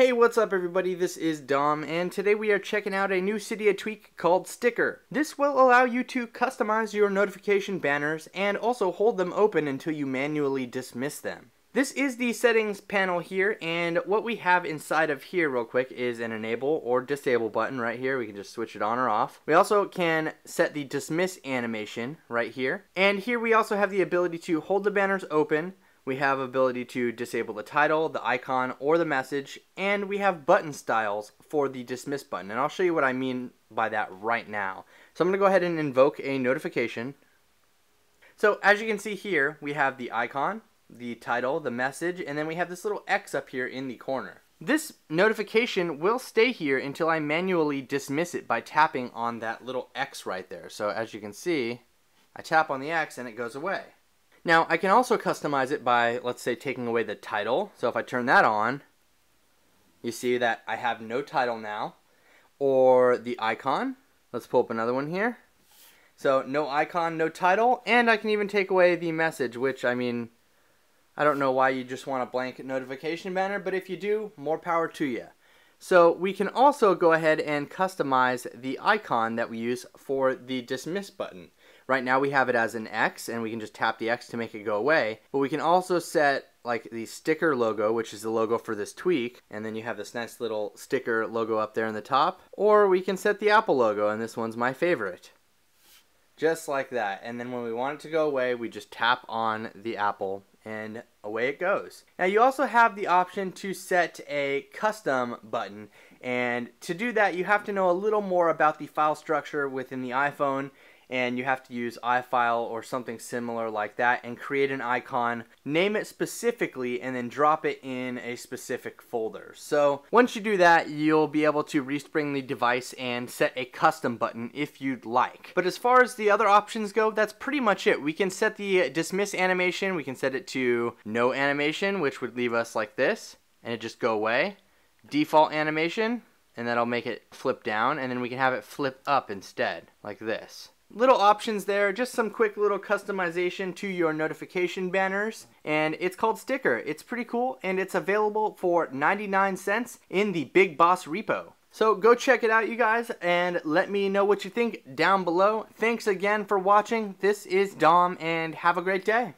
Hey, what's up everybody? This is Dom, and today we are checking out a new City Cydia tweak called Sticker. This will allow you to customize your notification banners and also hold them open until you manually dismiss them. This is the settings panel here, and what we have inside of here real quick is an enable or disable button right here. We can just switch it on or off. We also can set the dismiss animation right here. And here we also have the ability to hold the banners open, we have ability to disable the title, the icon, or the message, and we have button styles for the dismiss button. And I'll show you what I mean by that right now. So I'm going to go ahead and invoke a notification. So as you can see here, we have the icon, the title, the message, and then we have this little X up here in the corner. This notification will stay here until I manually dismiss it by tapping on that little X right there. So as you can see, I tap on the X and it goes away. Now, I can also customize it by, let's say, taking away the title. So if I turn that on, you see that I have no title now. Or the icon. Let's pull up another one here. So no icon, no title, and I can even take away the message, which, I mean, I don't know why you just want a blanket notification banner, but if you do, more power to you. So we can also go ahead and customize the icon that we use for the dismiss button. Right now we have it as an X and we can just tap the X to make it go away. But we can also set like the sticker logo, which is the logo for this tweak, and then you have this nice little sticker logo up there in the top. Or we can set the Apple logo, and this one's my favorite. Just like that. And then when we want it to go away, we just tap on the Apple and away it goes. Now you also have the option to set a custom button and to do that you have to know a little more about the file structure within the iPhone and you have to use iFile or something similar like that and create an icon, name it specifically, and then drop it in a specific folder. So once you do that, you'll be able to respring the device and set a custom button if you'd like. But as far as the other options go, that's pretty much it. We can set the dismiss animation, we can set it to no animation, which would leave us like this, and it just go away. Default animation, and that'll make it flip down, and then we can have it flip up instead, like this little options there, just some quick little customization to your notification banners. And it's called Sticker. It's pretty cool and it's available for 99 cents in the BigBoss repo. So go check it out, you guys, and let me know what you think down below. Thanks again for watching. This is Dom, and have a great day.